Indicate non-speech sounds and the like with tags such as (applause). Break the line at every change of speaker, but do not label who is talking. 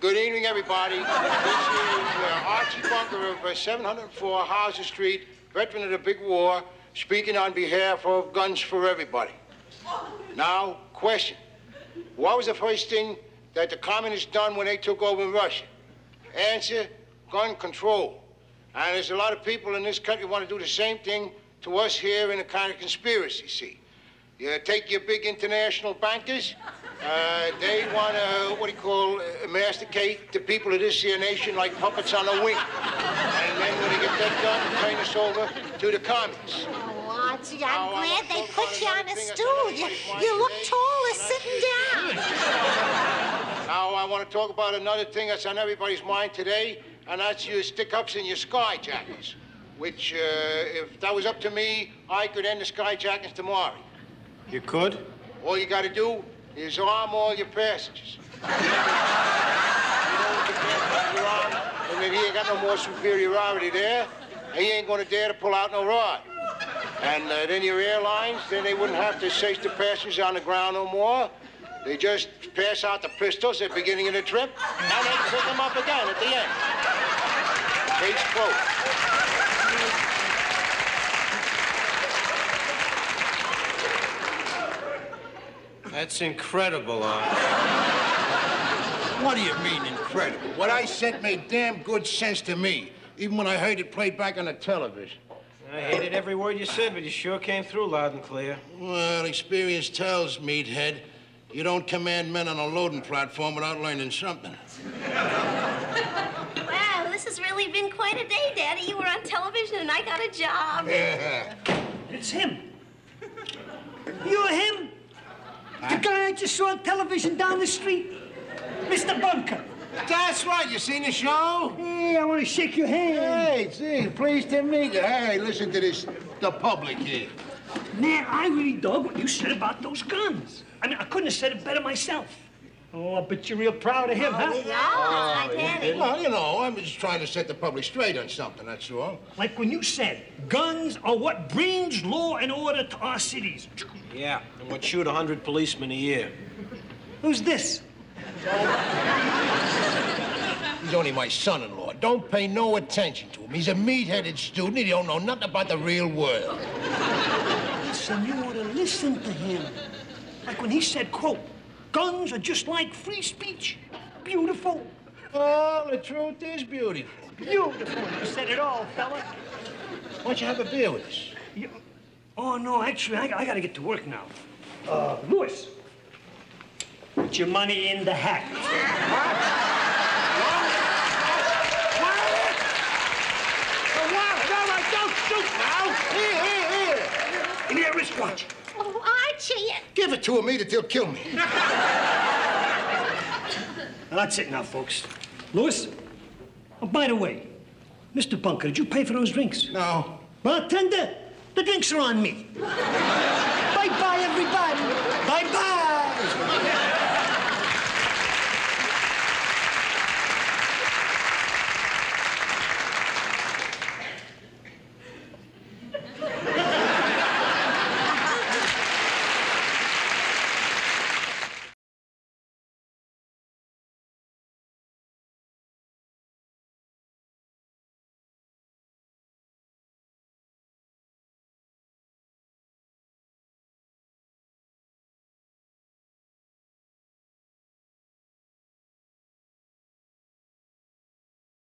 Good evening, everybody. This is uh, Archie Bunker of uh, 704 Hauser Street, veteran of the big war, speaking on behalf of Guns for Everybody. Now, question. What was the first thing that the communists done when they took over in Russia? Answer, gun control. And there's a lot of people in this country want to do the same thing to us here in a kind of conspiracy, see. You take your big international bankers, uh, they want to, what do you call, uh, masticate the people of this here nation like puppets on a wing. And then when they get that done, turn us over to the communists.
Oh, Archie, I'm
Now,
glad they put you on a stool. You, you look taller sitting down.
Now, I want to talk about another thing that's on everybody's mind today, and that's your stick-ups and your skyjackers. Which, uh, if that was up to me, I could end the skyjackers tomorrow.
You could?
All you got to do is arm all your passengers. you know what the passengers and then he ain't got no more superiority there. and He ain't to dare to pull out no rod. And uh, then your airlines, then they wouldn't have to search the passengers on the ground no more. They just pass out the pistols at the beginning of the trip, and they pick them up again at the end. Case closed.
That's incredible, Arch.
What do you mean incredible? What I said made damn good sense to me, even when I heard it played back on the television.
I hated every word you said, but you sure came through loud and clear.
Well, experience tells, meathead, you don't command men on a loading platform without learning something.
Wow, this has really been quite a day, Daddy. You were on television and I got a job.
Yeah.
It's him. You're him? The guy I just saw on television down the street? Mr. Bunker.
That's right. You seen the show?
Hey, I want to shake your hand.
Hey, gee, pleased to meet you. Hey, listen to this, the public here.
Man, I really dug what you said about those guns. I mean, I couldn't have said it better myself. Oh, I bet you're real proud of him, oh, huh?
Yeah, hi, oh, Daddy.
Well, you know, I'm just trying to set the public straight on something, that's all.
Like when you said, guns are what brings law and order to our cities.
Yeah, and would shoot a hundred policemen a year.
Who's this?
He's only my son-in-law. Don't pay no attention to him. He's a meat-headed student. He don't know nothing about the real world.
Listen, you ought to listen to him. Like when he said, quote, guns are just like free speech. Beautiful.
Well, the truth is beautiful.
Beautiful. You said it all, fella.
Why don't you have a beer with us?
You... Oh, no, actually, I, I gotta get to work now. Uh, Louis, put your money in the hat.
shoot now. Here, here, here.
Give me that wristwatch.
Archie.
Give it to him, either he'll kill me.
Now, (laughs) that's it now, folks. Louis? Oh, by the way, Mr. Bunker, did you pay for those drinks?
No.
Bartender, the drinks are on me. (laughs) Bye-bye, everybody.